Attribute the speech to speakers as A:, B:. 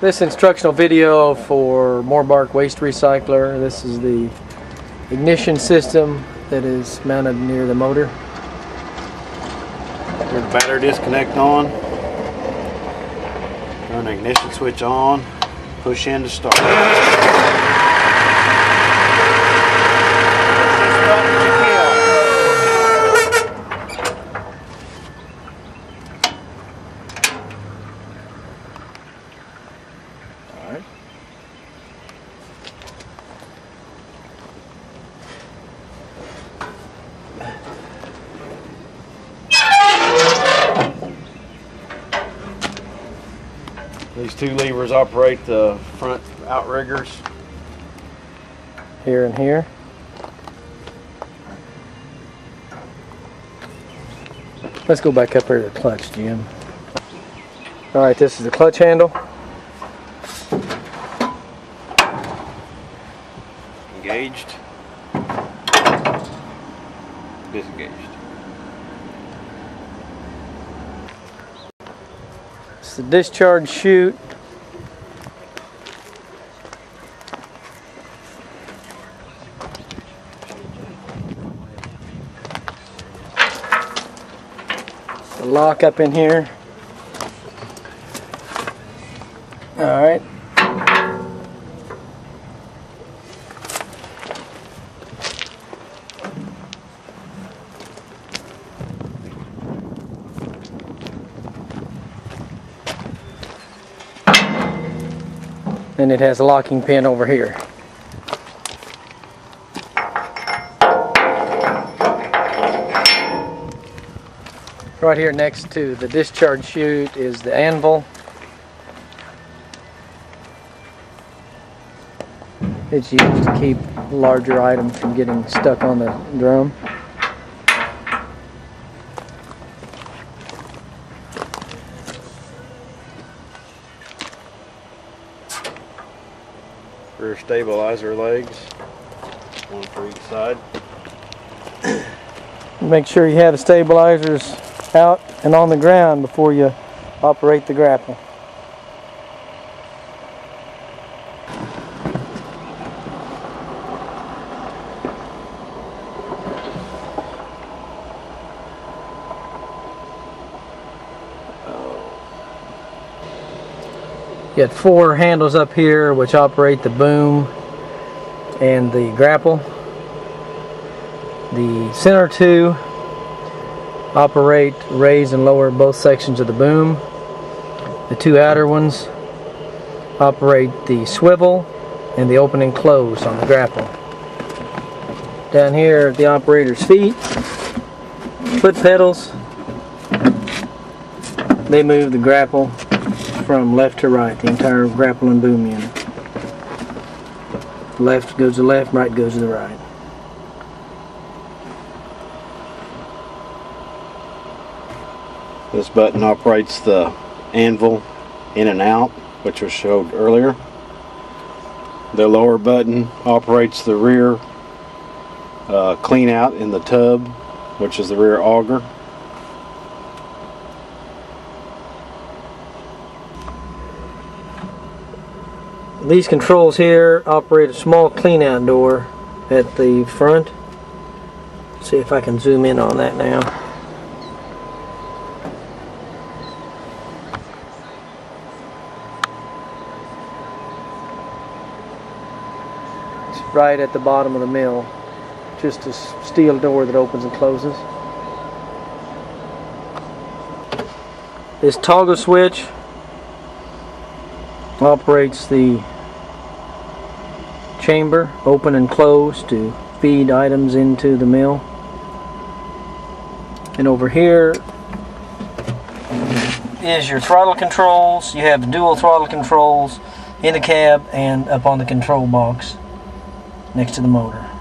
A: This instructional video for Morbark Waste Recycler. This is the ignition system that is mounted near the motor.
B: Turn the battery disconnect on. Turn the ignition switch on. Push in to start. These two levers operate the front outriggers.
A: Here and here. Let's go back up here to the clutch, Jim. Alright, this is the clutch handle.
B: Engaged. Disengaged.
A: It's the discharge chute. Lock up in here. All right. And it has a locking pin over here. Right here next to the discharge chute is the anvil. It's used to keep larger items from getting stuck on the drum.
B: Rear stabilizer legs. One for each side.
A: Make sure you have the stabilizers out and on the ground before you operate the grapple. You got four handles up here which operate the boom and the grapple. The center two operate, raise and lower both sections of the boom. The two outer ones operate the swivel and the open and close on the grapple. Down here the operator's feet, foot pedals, they move the grapple from left to right, the entire grapple and boom unit. Left goes to left, right goes to the right.
B: This button operates the anvil in and out, which was showed earlier. The lower button operates the rear uh, clean out in the tub, which is the rear auger.
A: These controls here operate a small clean out door at the front. See if I can zoom in on that now. It's right at the bottom of the mill. Just a steel door that opens and closes. This toggle switch operates the chamber open and close to feed items into the mill. And over here is your throttle controls. You have dual throttle controls in the cab and up on the control box next to the motor